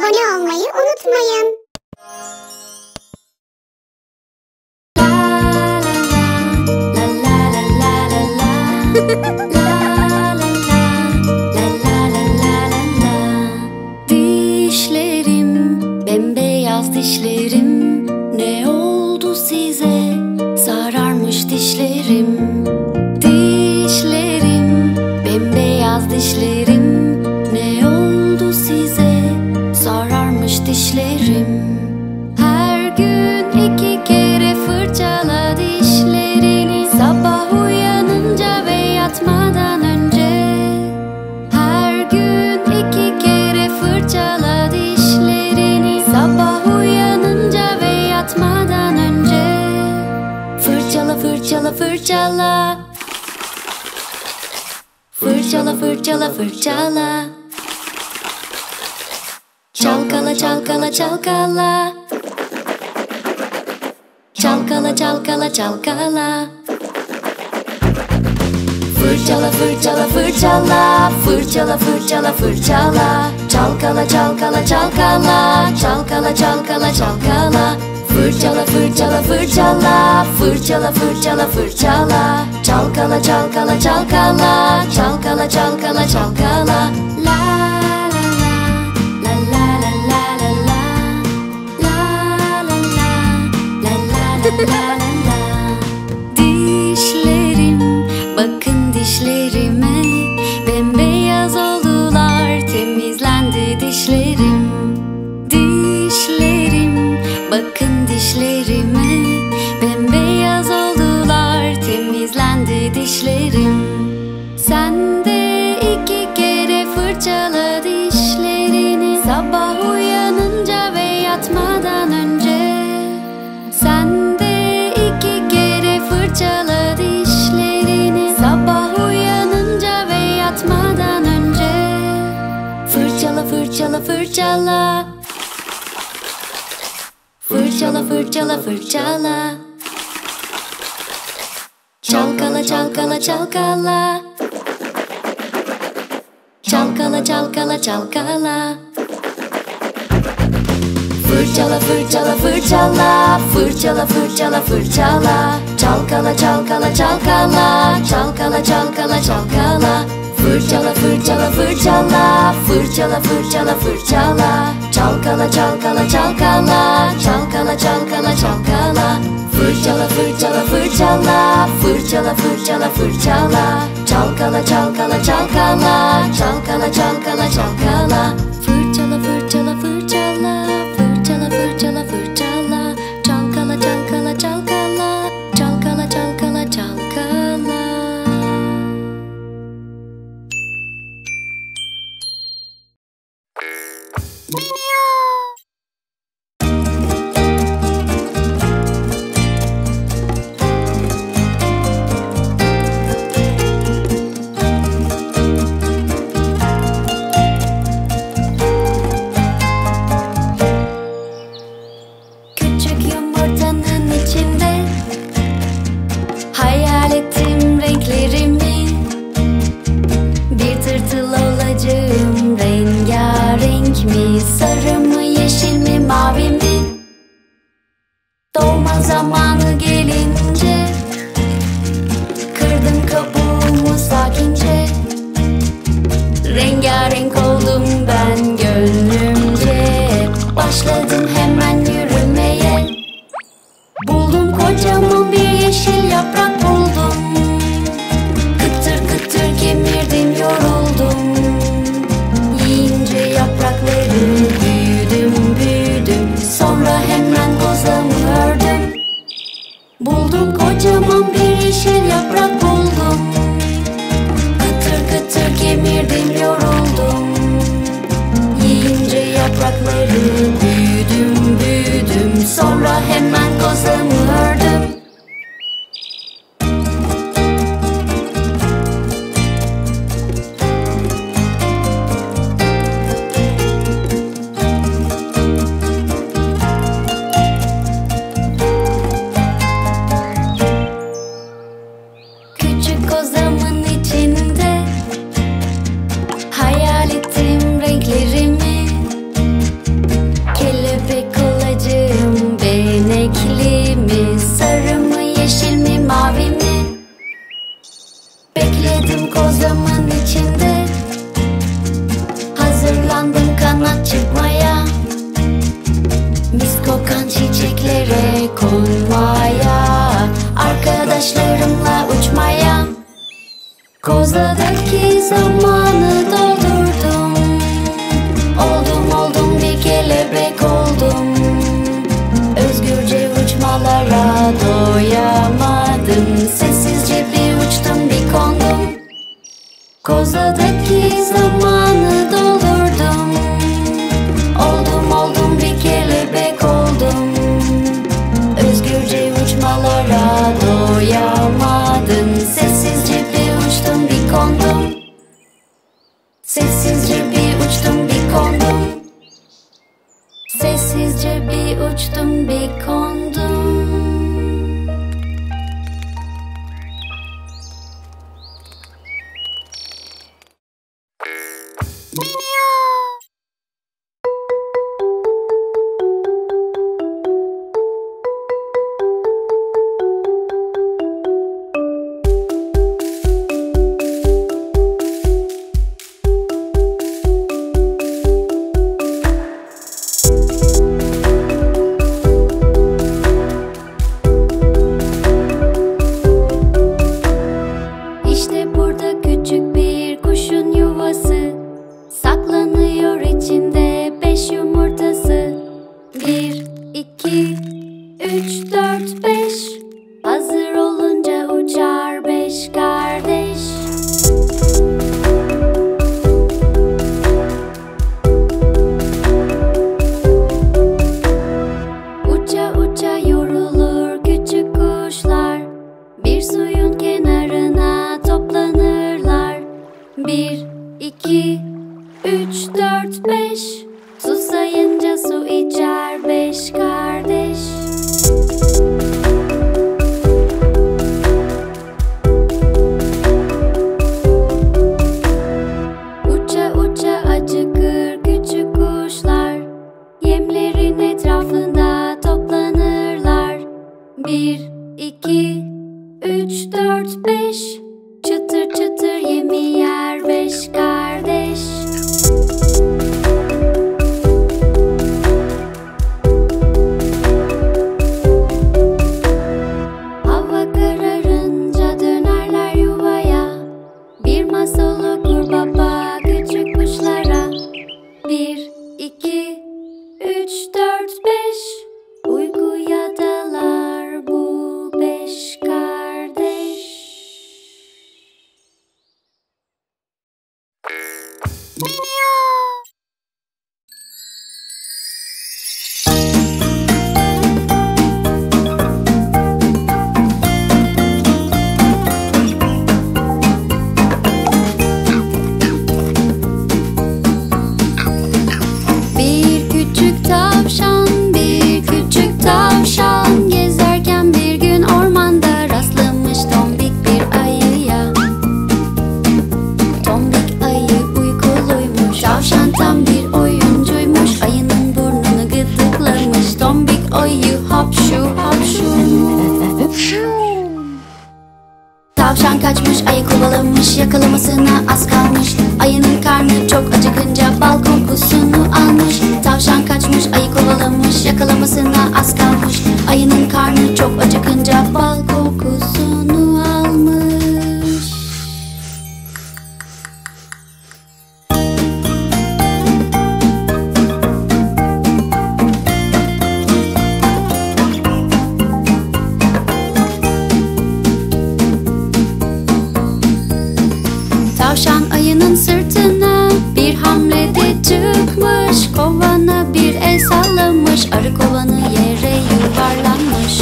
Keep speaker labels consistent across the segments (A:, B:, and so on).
A: abone olmayı unutmayın.
B: Dişlerim, bembeyaz dişlerim Ne oldu size? Sararmış dişlerim Dişlerim, bembeyaz dişlerim Fırçala fırçala fırçala. Çalkala çalkala çalkala. Çalkala çalkala çalkala. Fırçala fırçala fırçala. Fırçala fırçala fırçala. Çalkala çalkala çalkala. Çalkala çalkala çalkala Fırçala fırçala fırçala Fırçala fırçala fırçala Çalkala çalkala çalkala Çalkala çalkala çalkala La la la La Sabah uyanınca ve yatmadan önce sen de iki kere fırçala dişlerini. Sabah uyanınca ve yatmadan önce Fırçala fırçala fırçala. Fırçala fırçala fırçala. Çalkala çalkala çalkala. Çalkala çalkala çalkala Fırçala fırçala fırçala. Fırçala fırçala fırçala. Çalkala çalkala çalkala. Çalkala çalkala çalkala. Fırçala fırçala fırçala. Fırçala fırçala fırçala. Çalkala çalkala çalkala. Çalkala çalkala çalkala. Fırçala fırçala fırçala. Fırçala fırçala fırçala. Çalkala çalkala çalkala. Çalkala çalkala çalkala kocaman bir yeşil yaprak buldum. Kıtır kıtır kemirdim yoruldum Yiyince yaprakları arkadaşlarımla uçmaya Kozladaki zamanı doldurdum. Oldum oldum bir kelebek oldum. Özgürce uçmalara doyamadım. Sessizce bir uçtum bir kondum. Kozladaki zamanı doldurdum. uçtum bir kondum. Sessizce bir uçtum bir kondum. 3, 4, 5 çok Tarık olanı yere yuvarlanmış.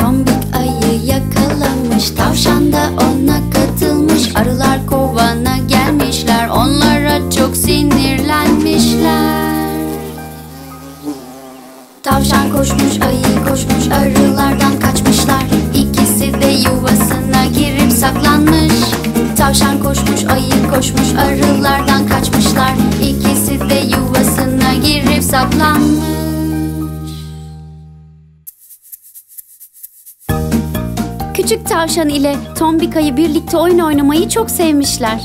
B: Tombik ayı yakalanmış Tavşan da ona katılmış. Arılar kovana gelmişler. Onlara çok sinirlenmişler. Tavşan koşmuş ayı koşmuş. Arılardan kaçmışlar. İkisi de yuvasına girip saklanmış. Tavşan koşmuş ayı koşmuş. Arılardan kaçmışlar. İkisi de yuvasına hesaplanmış Küçük tavşan ile Tombika'yı birlikte oyun oynamayı çok sevmişler.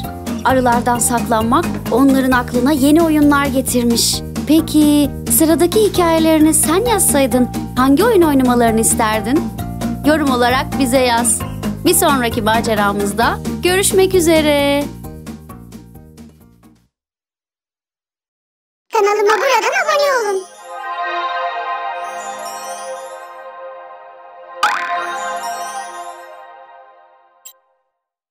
B: Arılardan saklanmak onların aklına yeni oyunlar getirmiş. Peki sıradaki hikayelerini sen yazsaydın hangi oyun oynamalarını isterdin? Yorum olarak bize yaz. Bir sonraki maceramızda görüşmek üzere.